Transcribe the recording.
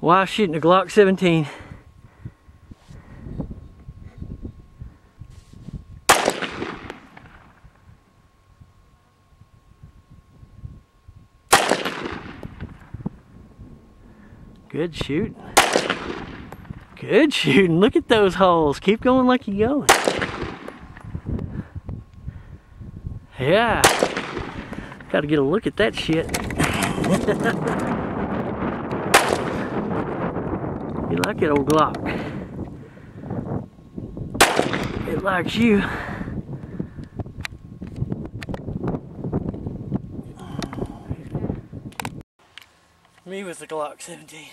Why shooting a Glock 17. Good shooting. Good shooting. Look at those holes. Keep going like you're going. Yeah. Got to get a look at that shit. you like it, old Glock. It likes you. Me with the Glock 17.